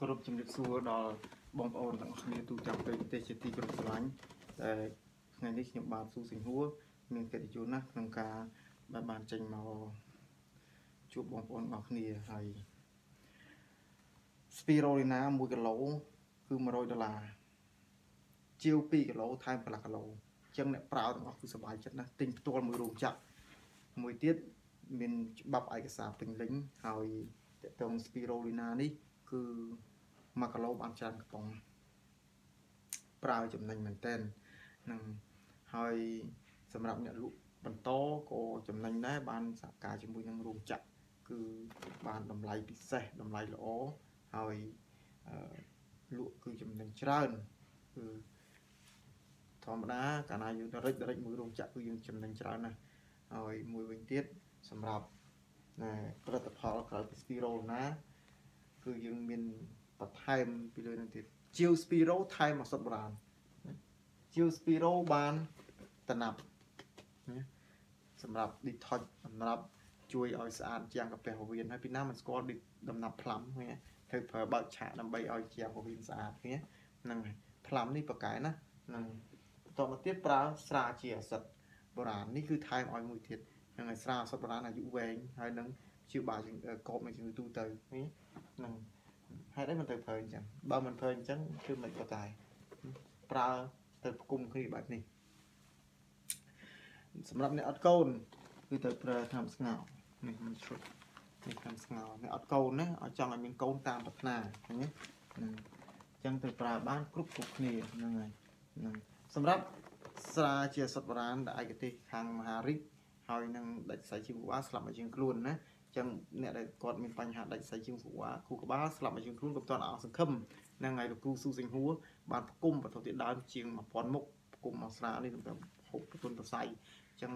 គោរពជំរាបសួរដល់បងប្អូនទាំងអស់គ្នាទូទាំងប្រទេសជាទីគោរពស្រឡាញ់តែថ្ងៃនេះខ្ញុំបាទស៊ូសិង្ហួរមានកិត្តិយសណាស់ក្នុងការដែលបានចេញមកជួបបងប្អូនទាំងអស់គ្នាហើយស្ពីរូលីណា1គីឡូគឺ100ដុល្លារជាវ2គីឡូថែមកន្លះគីឡូអញ្ចឹងអ្នកប្រើទាំងអស់គឺសប្បាយចិត្តណាស់ទិញផ្ទាល់មួយរោងចក្រមួយទៀតមានច្បាប់ឯកសារពេញលេញហើយតកតងស្ពីរូលីណានេះ គឺ1គីឡូបានច្រើនកំប៉ុងប្រើចំណេញមែនតែននឹងហើយសម្រាប់អ្នកលក់បន្តក៏ចំណេញដែរបានសហការជាមួយនឹងរោងចក្រគឺបានតម្លៃពិសេសតម្លៃល្អហើយលក់គឺចំណេញច្រើនគឺធម្មតាកាលណាយើងរិចរិចមួយរោងចក្រគឺយើងចំណេញច្រើនណាស់ហើយមួយវិញទៀតសម្រាប់ណែផលិតផលក្រៅពីស្ពីរ៉ូណា គឺយើងមានបន្ថែមពីលើនឹងទៀតជាវស្ពីរ៉ូថែមឱសថបុរាណជាវស្ពីរ៉ូបានតណាប់ណាសម្រាប់ detox សម្រាប់ជួយឲ្យស្អាតជាងកាពះពោះវៀនហើយពីណាមិនស្គាល់ដំណាប់ផ្លាំហ្នឹងត្រូវប្រើបើកឆាកដើម្បីឲ្យជាងពោះវៀនស្អាតហ្នឹងហ្នឹងហើយផ្លាំនេះប្រកែណាហ្នឹងបន្តមកទៀតប្រើស្រាជាឱសថបុរាណនេះគឺថែមឲ្យមួយទៀតហ្នឹងហើយស្រាឱសថបុរាណអាយុវែងហើយនឹង ជាបាលកបនឹងជំងឺទូទៅនេះហ្នឹងហេតុអីមិនទៅប្រើអញ្ចឹងបើមិនប្រើអញ្ចឹងគឺមិនក៏តែប្រើទៅផ្គុំគ្នាបែបនេះសម្រាប់អ្នកអត់កូនគឺទៅប្រើថ្នាំស្ងោនេះមិនឈុតនេះថ្នាំស្ងោអ្នកអត់កូនណាឲ្យចង់ឲ្យមានកូនតាមប្រាថ្នាឃើញទេអញ្ចឹងទៅប្រើបានគ្រប់គ្រប់គ្នាហ្នឹងហើយហ្នឹងសម្រាប់ស្រាជាសុទ្ធបុរាណដែលឯកទេសខាងមហារិទ្ធហើយនឹងដាច់ខ្សែជីវវ៉ាស្លាប់មកជាងខ្លួនណា ចឹងអ្នកដែលគាត់មានបញ្ហាដាច់ខ្សែជើងស្រួលគូក្បាលស្លាប់មកជើងខ្លួនក៏មិនទាន់អស់សង្ឃឹមហ្នឹងហើយលោកគ្រូស៊ូសិង្ហួរបានផ្គុំវត្ថុធាតុដើមជាង1000មុខផ្គុំមកស្រានេះទៅហូបប្រទុនប្រស័យចឹង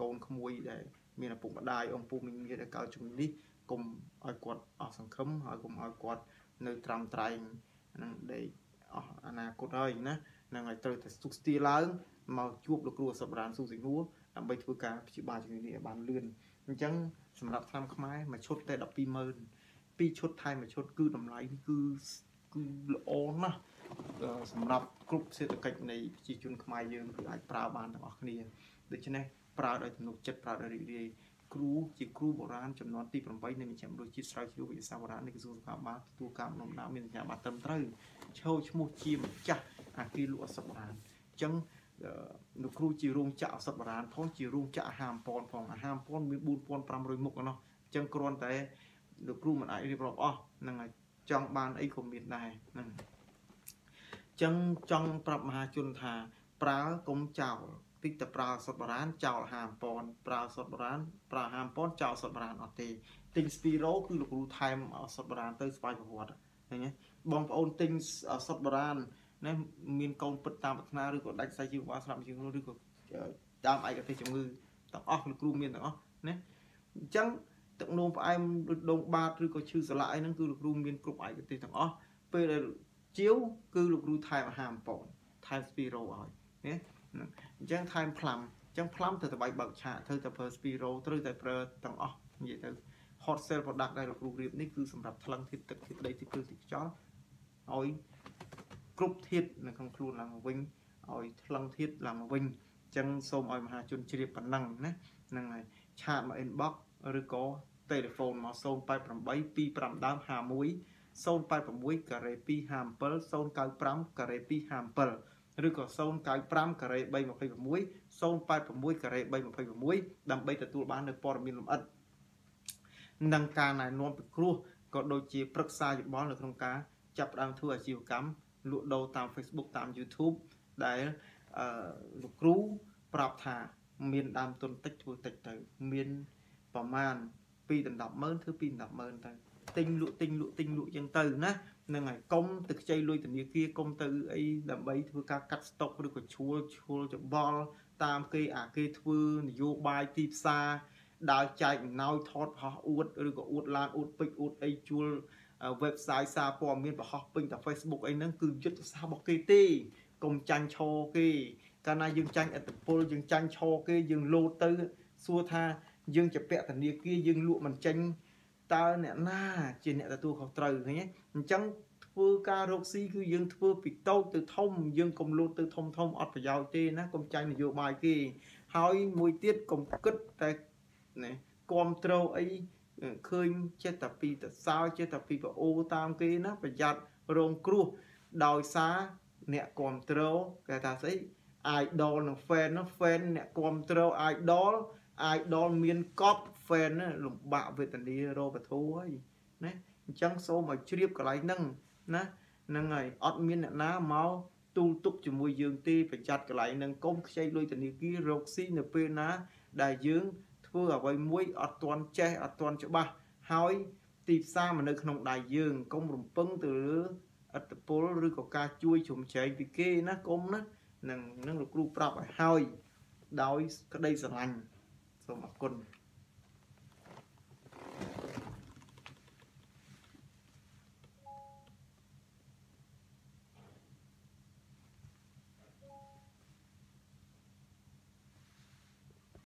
កូនក្មួយដែលមានឪពុកម្ដាយអង្គពូមីមានដែលកើតជំងឺនេះកុំឲ្យគាត់អស់សង្ឃឹមហើយកុំឲ្យគាត់នៅត្រាំត្រែងនឹងដេកអស់អនាគតហើយណានឹងឲ្យត្រូវតែសុខស្ទីឡើងមកជួបលោកគ្រូសប្តាហ៍ស៊ូសិង្ហួរដើម្បីធ្វើការព្យាបាលជំងឺនេះឲ្យបានលឿន អញ្ចឹងសម្រាប់ថ្នាំខ្មែរមួយឈុតតែ120,000ពីរឈុតថែមមួយឈុតគឺតម្លៃនេះគឺគឺល្អណាស់សម្រាប់គ្រប់សេដ្ឋកិច្ចនៃប្រជាជនខ្មែរយើងគឺអាចប្រើបានទាំងអស់គ្នាដូច្នេះប្រើដោយទំនុកចិត្តប្រើដោយរីករាយគ្រូជាគ្រូបុរាណចំនួនទី8នៃមជ្ឈមណ្ឌលជាតិស្រាវជ្រាវវិទ្យាសាស្ត្របុរាណនៃក្រសួងសុខាភិបាលទទួលការបណ្ដុំដាមានសញ្ញាបត្រត្រឹមត្រូវឈរឈ្មោះជាម្ចាស់អាគារលក់អសត់បុរាណអញ្ចឹង លោកគ្រូជារោងចក្រអសត់បុរាណផងជារោងចក្រអាហារអំពន់ផងអាហារអំពន់មាន4500មុខណោះអញ្ចឹងគ្រាន់តែលោកគ្រូមិនអាចរៀបរាប់អស់ហ្នឹងហើយចង់បានអីក៏មានដែរហ្នឹងអញ្ចឹងចង់ប្រាប់មហាជនថា ប្រើកុំចោលតិចតែប្រើសុតបុរាណចោលហាមពនប្រើសុតបុរាណប្រើហាមពនចោលសុតបុរាណអត់ទេទិញស្ពីរ៉ូគឺលោកគ្រូថែមសុតបុរាណទៅស្វ័យប្រវត្តិឃើញទេបងប្អូនទិញសុតបុរាណ ណាមានកូនពិតតាមប្រាថ្នាឬក៏ដាច់ខ្សែជីវវ៉ាស្រាប់ជាងឬក៏តាមឯកទេសជំងឺទាំងអស់លោកគ្រូមានទាំងអស់ណាអញ្ចឹងទឹកនោមផ្អែមឬដងបាតឬក៏ឈឺសន្លាក់អីហ្នឹងគឺលោកគ្រូមានគ្រប់ឯកទេសទាំងអស់ពេលដែលជាវគឺលោកគ្រូថែមអាហារអំពងថែមស្ពីរ៉ូឲ្យណាអញ្ចឹងថែមផ្លាំអញ្ចឹងផ្លាំទៅតបៃបើកឆាកត្រូវតែប្រើស្ពីរ៉ូត្រូវតែប្រើទាំងអស់និយាយទៅ hot sale product ដែលលោកគ្រូរៀបនេះគឺសម្រាប់ថ្លឹងធាតុទឹកធាតុដីធាតុភ្លើងធាតុខ្យល់ឲ្យ គ្រប់ធាតុនៅក្នុងខ្លួនឡើងមកវិញឲ្យថ្លឹងធាតុឡើងមកវិញអញ្ចឹងសូមឲ្យមហាជនជ្រាបប៉ុណ្ណឹងណាហ្នឹងហើយឆាតមក inbox ឬក៏ telephone មក088 25ដើម51 086ការ៉េ257 095ការ៉េ257ឬក៏095ការ៉េ326 086ការ៉េ326ដើម្បីទទួលបាននូវព័ត៌មានលម្អិតនិងការណែនាំពិគ្រោះក៏ដូចជាប្រឹក្សាយោបល់នៅក្នុងការចាប់ផ្ដើមធ្វើអាជីវកម្ម លក់ដូរតាម Facebook តាម YouTube ដែលអឺលោកគ្រូប្រាប់ថា មានដើមទុនតិចធ្វើតិចទៅ មានប្រមាណ2ដល់100000ធ្វើ2ដល់100000ទៅទិញលក់ទិញលក់ទិញលក់ចឹងទៅណាហ្នឹងហើយកុំទៅខ្ចីលុយធនាគារកុំទៅអីដើម្បីធ្វើការកាត់ស្តុកឬក៏ឈួលឈួលច្បល់តាមគេអាគេធ្វើនយោបាយទីផ្សារដើរចែកអំណោយថតផុសអួតឬក៏អួតឡានអួតពេជ្រអួតអីជួល website សារព័ត៌មានបរហោះពេញតែ Facebook អីហ្នឹងគឺយុទ្ធសាស្ត្ររបស់គេទេកុំចាញ់ឈរគេ កាលណាយើងចាញ់អត្តពលយើងចាញ់ឈរគេយើងលោតទៅសួរថាយើងជាពាក់ធនាគារយើងលក់មិនចេញតើអ្នកណាជាអ្នកទទួលខុសត្រូវឃើញទេអញ្ចឹងធ្វើការរកស៊ីគឺយើងធ្វើពីតូចទៅធំយើងកុំលូតទៅធំធំអត់ប្រយោជន៍ទេណាកុំចាញ់នយោបាយគេ ហើយមួយទៀតកុំគិតតែណាគ្រប់ត្រូលអី ឃើញចិត្តតែពីតសោចិត្តតែពីប្អូតាមគេណាប្រយ័ត្នរងគ្រោះដោយសារអ្នកគ្រប់ត្រូលគេថាស្អី idol និង fan នោះ fan អ្នកគ្រប់ត្រូល idol idol មានកប់ fan លំបាកវេទនារោបធូហើយណាអញ្ចឹងសូមឲ្យជ្រាបកន្លែងហ្នឹងណាហ្នឹងហើយអត់មានអ្នកណាមកទូលទុកជាមួយយើងទេប្រយ័ត្នកន្លែងហ្នឹងកុំខ្ចីលុយធនាគាររកស៊ីនៅពេលណាដែលយើង ធ្វើអ្វីមួយអត់ទាន់ចេះអត់ទាន់ច្បាស់ហើយទីផ្សារមកនៅក្នុងដៃយើងកុំរំពឹងទៅលើអត្តពលឬក៏ការជួយជ្រោមជ្រែងពីគេណាកុំណានឹងនឹងលោកគ្រូប្រាប់ឲ្យហើយដោយក្តីស្រឡាញ់សូមអរគុណ